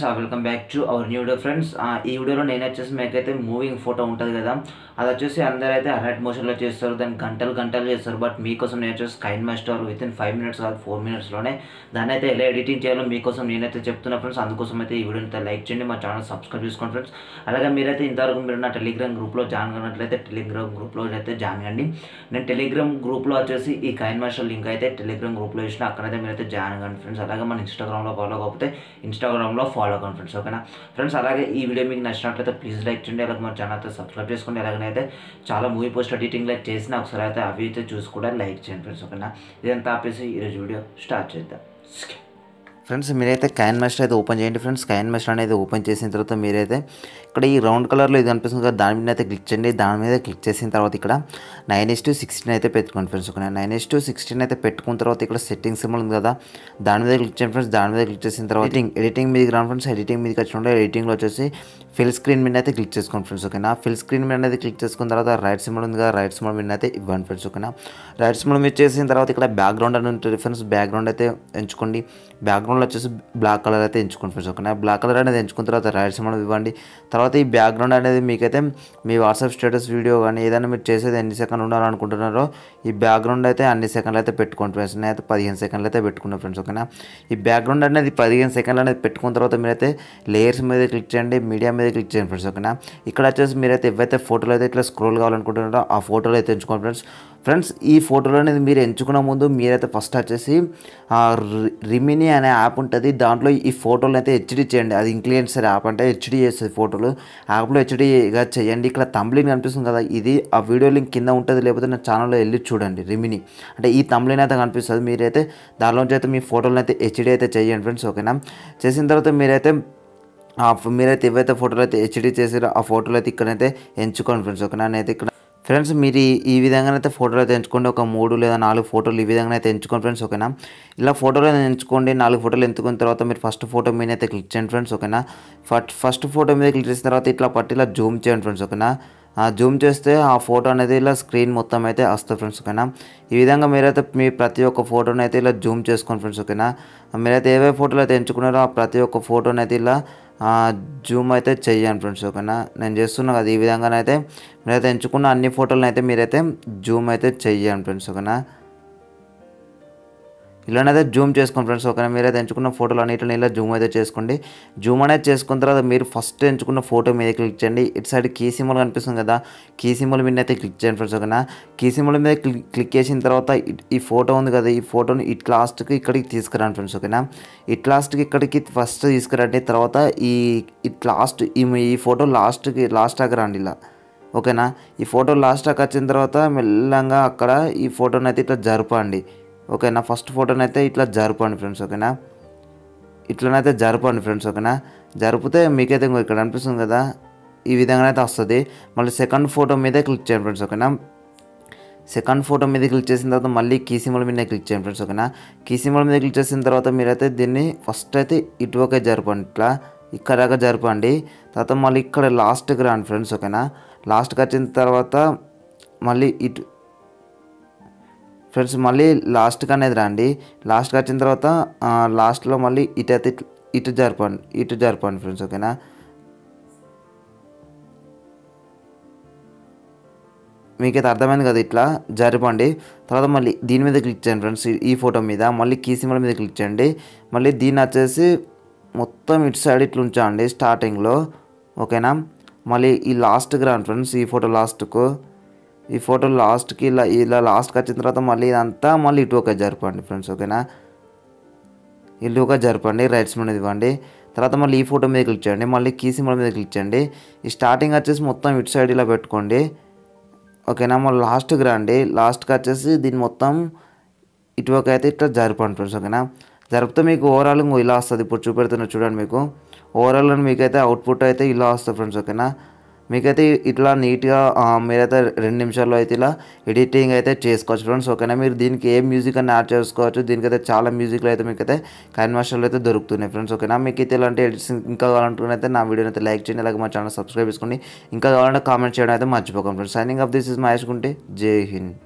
So welcome back to our new video friends ఈ వీడియోలో నేను వచ్చేసి మీకైతే మూవింగ్ ఫోటో ఉంటుంది కదా. అది వచ్చేసి అందరూ అయితే అలర్ట్ మోషన్లో చేస్తారు. దాన్ని గంటలు గంటలు చేస్తారు. బట్ మీకోసం నేను వచ్చేసి KineMaster with in five minutes కాదు ఫోర్ మినిట్స్లోనే దాన్ని అయితే ఎలా ఎడిటింగ్ చేయాలో మీకోసం నేనైతే చెప్తున్నా ఫ్రెండ్స్ అందుకోసం అయితే ఈ వీడియోని అయితే లైక్ చేయండి. మా ఛానల్ సబ్స్క్రైబ్ చేసుకోండి ఫ్రెండ్స్ అలాగే మీరైతే ఇంతవరకు మీరు నా టెలిగ్రామ్ గ్రూప్లో జాయిన్ కానట్లయితే టెలిగ్రామ్ గ్రూప్లో అయితే జాయిన్ కండి నేను టెలిగ్రామ్ గ్రూప్లో వచ్చేసి ఈ కైన్ మాస్టర్ లింక్ అయితే టెలిగ్రామ్ గ్రూప్లో ఇచ్చిన అక్కడైతే మీరైతే జాయిన్ కండి ఫ్రెండ్స్ అలాగే మన ఇన్స్టాగ్రామ్లో ఫాలో కాకపోతే ఇన్స్టాగ్రామ్లో ఫాలో కండి ఫ్రెండ్స్ ఓకేనా ఫ్రెండ్స్ అలాగే ఈ వీడియో మీకు నచ్చినట్లయితే ప్లీజ్ లైక్ చేయండి అలాగే మన ఛానల్ అయితే సబ్స్క్రైబ్ చేసుకోండి. అలాగనైతే చాలా మూవీ పోస్ట్ ఎడిటింగ్ లైక్ చేసిన ఒకసారి అయితే అవి అయితే చూసి కూడా లైక్ చేయండి ఫ్రెండ్స్ ఓకేనా ఇదంతా ఆపేసి ఈరోజు వీడియో స్టార్ట్ చేద్దాం. ఫ్రెండ్స్ మీరైతే కైన్ మాస్టర్ అయితే ఓపెన్ చేయండి ఫ్రెండ్స్. కైన్ మాస్టర్ అనేది ఓపెన్ చేసిన తర్వాత మీరైతే ఇక్కడ ఈ రౌండ్ కలర్లో ఇది అనిపిస్తుంది కదా దాని మీద అయితే క్లిక్ చేయండి. దాని మీద క్లిక్ చేసిన తర్వాత ఇక్కడ నైన్ ఎస్ టు సిక్స్టీన్ అయితే పెట్టుకోండి ఫ్రెండ్స్. ఒక నైన్ ఎస్ టు సిక్స్టీన్ అయితే పెట్టుకున్న తర్వాత ఇక్కడ సెట్టింగ్స్ సింబల్ ఉంది కదా దాని మీద క్లిక్ చేయండి ఫ్రెండ్స్. దాని మీద క్లిక్ చేసిన తర్వాత ఎడిటింగ్ ఎడిటింగ్ మీదకి రాను ఫ్రెండ్స్. ఎడిటింగ్ మీదకి వచ్చిన ఎడిటింగ్లో వచ్చేసి ఫిల్ స్క్రీన్ మీద అయితే క్లిక్ చేసుకోండి ఫ్రెండ్స్. ఓకేనా? ఫిల్ స్క్రీన్ మీద అనేది క్లిక్ చేసుకున్న తర్వాత రైట్ సింబల్ ఉంది కదా రైట్ సింబల్ మీద అయితే ఇవ్వండి ఫ్రెండ్స్. ఓకేనా? రైట్ సింబల్ మీద చేసిన తర్వాత ఇక్కడ బ్యాక్గ్రౌండ్ అని ఉంటుంది ఫ్రెండ్స్. బ్యాక్గ్రౌండ్ అయితే ఎంచుకోండి. బ్యాక్గ్రౌండ్లో వచ్చేసి బ్లాక్ కలర్ అయితే ఎంచుకోండి ఫ్రెండ్స్. ఓకేనా? బ్లాక్ కలర్ అనేది ఎంచుకున్న తర్వాత రైట్ సింబల్ ఇవ్వండి. తర్వాత ఈ బ్యాక్గ్రౌండ్ అనేది మీకైతే మీ వాట్సాప్ స్టేటస్ వీడియో కానీ ఏదైనా మీరు చేసేది ఎన్ని సెకండ్ ఉండాలనుకుంటున్నారో ఈ బ్యాక్గ్రౌండ్ అయితే అన్ని సెకండ్లు అయితే పెట్టుకోండి ఫ్రెండ్స్. నేనైతే పదిహేను సెకండ్లు అయితే పెట్టుకున్నాను ఫ్రెండ్స్. ఓకేనా? ఈ బ్యాక్గ్రౌండ్ అనేది పదిహేను సెకండ్లు అనేది పెట్టుకున్న తర్వాత మీరైతే లేయర్స్ మీద క్లిక్ చేయండి మీడియా మీద క్లిక్ చేయండి ఫ్రెండ్స్. ఓకేనా? ఇక్కడ వచ్చేసి మీరైతే ఎవరైతే ఫోటోలు అయితే ఇట్లా స్క్రోల్ కావాలనుకుంటున్నారో ఆ ఫోటోలు అయితే ఎంచుకోండి ఫ్రెండ్స్. ఫ్రెండ్స్ ఈ ఫోటోలు అనేది మీరు ఎంచుకున్న ముందు మీరైతే ఫస్ట్ వచ్చేసి రిమిని అనే యాప్ ఉంటుంది. దాంట్లో ఈ ఫోటోలు అయితే హెచ్డి చేయండి. అది ఇంక్లియన్సర్ యాప్ అంటే హెచ్డి చేస్తుంది ఫోటోలు యాప్లో హెచ్డిగా చేయండి. ఇక్కడ తమ్లిన్ కనిపిస్తుంది కదా ఇది ఆ వీడియో లింక్ కింద ఉంటుంది. లేకపోతే నా ఛానల్లో వెళ్ళి చూడండి రిమిని అంటే ఈ తమ్లిన్ అయితే కనిపిస్తుంది. మీరైతే దానిలోంచి అయితే మీ ఫోటోలను అయితే హెచ్డి అయితే చేయండి ఫ్రెండ్స్ ఓకేనా చేసిన తర్వాత మీరైతే ఆ మీరైతే ఏవైతే ఫోటోలు అయితే హెచ్డి చేసారో ఆ ఫోటోలు అయితే ఇక్కడైతే ఎంచుకోండి ఫ్రెండ్స్ ఓకేనా నేనైతే ఇక్కడ ఫ్రెండ్స్ మీరు ఈ- విధంగానైతే ఫోటోలు అయితే ఎంచుకోండి. ఒక మూడు లేదా నాలుగు ఫోటోలు ఈ విధంగా అయితే ఎంచుకోండి ఫ్రెండ్స్ ఓకేనా? ఇలా ఫోటోలు అయితే ఎంచుకోండి. నాలుగు ఫోటోలు ఎంచుకున్న తర్వాత మీరు ఫస్ట్ ఫోటో మీద అయితే క్లిక్ చేయండి ఫ్రెండ్స్ ఓకేనా? ఫస్ట్ ఫస్ట్ ఫోటో మీద క్లిక్ చేసిన తర్వాత ఇట్లా పట్టి ఇలా జూమ్ చేయండి ఫ్రెండ్స్ ఓకేనా? ఆ జూమ్ చేస్తే ఆ ఫోటో అనేది ఇలా స్క్రీన్ మొత్తం అయితే వస్తుంది ఫ్రెండ్స్ ఓకేనా? ఈ విధంగా మీరైతే మీ ప్రతి ఒక్క ఫోటోని అయితే ఇలా జూమ్ చేసుకోండి ఫ్రెండ్స్ ఓకేనా? మీరైతే ఏవే ఫోటోలు అయితే ఎంచుకున్నారో ఆ ప్రతి ఒక్క ఫోటోని అయితే ఇలా జూమ్ అయితే చెయ్యండి ఫ్రెండ్స్ ఓకేనా? నేను చేస్తున్నా కదా ఈ విధంగానైతే. మీరైతే ఎంచుకున్న అన్ని ఫోటోలను అయితే మీరైతే జూమ్ అయితే చెయ్యండి ఫ్రెండ్స్ ఓకేనా? ఇలానైతే జూమ్ చేసుకోండి ఫ్రెండ్స్ ఓకేనా మీరైతే ఎంచుకున్న ఫోటోలు అన్నిటిని ఇలా జూమ్ అయితే చేసుకోండి. జూమ్ అనేది చేసుకున్న తర్వాత మీరు ఫస్ట్ ఎంచుకున్న ఫోటో మీద క్లిక్ చేయండి. ఇటు సైడ్ కీ సింబల్ కనిపిస్తుంది కదా కీ సింబల్ మీద అయితే క్లిక్ చేయండి ఫ్రెండ్స్ ఓకేనా కీ సింబల్ మీద క్లిక్ క్లిక్ చేసిన తర్వాత ఈ ఫోటో ఉంది కదా ఈ ఫోటోని ఇట్ లాస్ట్కి ఇక్కడికి తీసుకురండి ఫ్రెండ్స్ ఓకేనా ఇట్ లాస్ట్కి ఇక్కడికి ఫస్ట్ తీసుకురండి తర్వాత ఈ ఇట్ లాస్ట్ ఈ ఈ ఫోటో లాస్ట్కి లాస్ట్ దాకా రండి ఇలా. ఓకేనా ఈ ఫోటో లాస్ట్ దాకా వచ్చిన తర్వాత మెల్లంగా అక్కడ ఈ ఫోటోని అయితే ఇట్లా జరపండి. ఓకేనా ఫస్ట్ ఫోటోనైతే ఇట్లా జరపండి ఫ్రెండ్స్ ఓకేనా ఇట్లనైతే జరపండి ఫ్రెండ్స్ ఓకేనా జరిపితే మీకైతే ఇంకో ఇక్కడ అనిపిస్తుంది కదా? ఈ విధంగా అయితే వస్తుంది. మళ్ళీ సెకండ్ ఫోటో మీదే క్లిక్ చేయండి ఫ్రెండ్స్ ఓకేనా సెకండ్ ఫోటో మీద క్లిక్ చేసిన తర్వాత మళ్ళీ కీ సింబల్ మీద క్లిక్ చేయండి ఫ్రెండ్స్ ఓకేనా కీ సింబల్ మీద క్లిక్ చేసిన తర్వాత మీరైతే దీన్ని ఫస్ట్ అయితే ఇటువకే జరపండి ఇట్లా ఇక్కడ దాకా జరపండి తర్వాత మళ్ళీ ఇక్కడ లాస్ట్కి రాండి ఫ్రెండ్స్ ఓకేనా లాస్ట్కి వచ్చిన తర్వాత మళ్ళీ ఇటు ఫ్రెండ్స్ మళ్ళీ లాస్ట్కి అనేది రండి. లాస్ట్కి వచ్చిన తర్వాత లాస్ట్లో మళ్ళీ ఇటు అయితే ఇటు జరపండి ఇటు జరపండి ఫ్రెండ్స్ ఓకేనా? మీకైతే అర్థమైంది కదా ఇట్లా? జరపండి. తర్వాత మళ్ళీ దీని మీద క్లిక్ చేయండి ఫ్రెండ్స్ ఈ- ఫోటో మీద. మళ్ళీ కీ సింబల్ మీద క్లిక్ చేయండి. మళ్ళీ దీన్ని వచ్చేసి మొత్తం ఇటు సైడ్ ఇట్లా ఉంచండి స్టార్టింగ్లో ఓకేనా? మళ్ళీ ఈ లాస్ట్కి రాను ఫ్రెండ్స్ ఈ ఫోటో లాస్ట్కు ఈ ఫోటో లాస్ట్కి ఇలా ఇలా లాస్ట్కి వచ్చిన తర్వాత మళ్ళీ ఇదంతా మళ్ళీ ఇటు ఒక జరపండి ఫ్రెండ్స్ ఓకేనా? ఇల్లు ఒక జరపండి రైట్స్ మీద ఇవ్వండి. తర్వాత మళ్ళీ ఈ ఫోటో మీద క్లిక్ చేయండి మళ్ళీ కీ సింబల్ మీద క్లిక్ చేయండి. ఈ స్టార్టింగ్ వచ్చేసి మొత్తం ఇటు సైడ్ ఇలా పెట్టుకోండి ఓకేనా? మళ్ళీ లాస్ట్కి రండి లాస్ట్కి వచ్చేసి దీన్ని మొత్తం ఇటువక అయితే ఇట్లా జరపండి ఫ్రెండ్స్ ఓకేనా? జరిపితే మీకు ఓవరాల్ ఇంకో ఇలా వస్తుంది. ఇప్పుడు చూపెడుతున్నా చూడండి మీకు ఓవరాల్ మీకైతే అవుట్పుట్ అయితే ఇలా వస్తుంది ఫ్రెండ్స్ ఓకేనా? మీకైతే ఇట్లా నీట్గా మీరైతే రెండు నిమిషాల్లో అయితే ఇలా ఎడిటింగ్ అయితే చేసుకోవచ్చు ఫ్రెండ్స్ ఓకేనా? మీరు దీనికి ఏ మ్యూజిక్ అని యాడ్ చేసుకోవచ్చు దీనికైతే చాలా మ్యూజిక్లు అయితే మీకైతే కైన్ మాస్టర్లో అయితే దొరుకుతున్నాయి ఫ్రెండ్స్ ఓకేనా? మీకు అయితే ఇలాంటి ఎడిట్స్ ఇంకా కావాలంటే నా వీడియోని అయితే లైక్ చేయండి అలాగే మా ఛానల్ సబ్స్క్రైబ్ చేసుకోండి. ఇంకా కావాలంటే కామెంట్ చేయడం అయితే మర్చిపోకండి friends. Signing off this is Mahesh Gunte జై హింద్